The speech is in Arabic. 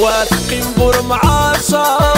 واثقين برمعاصه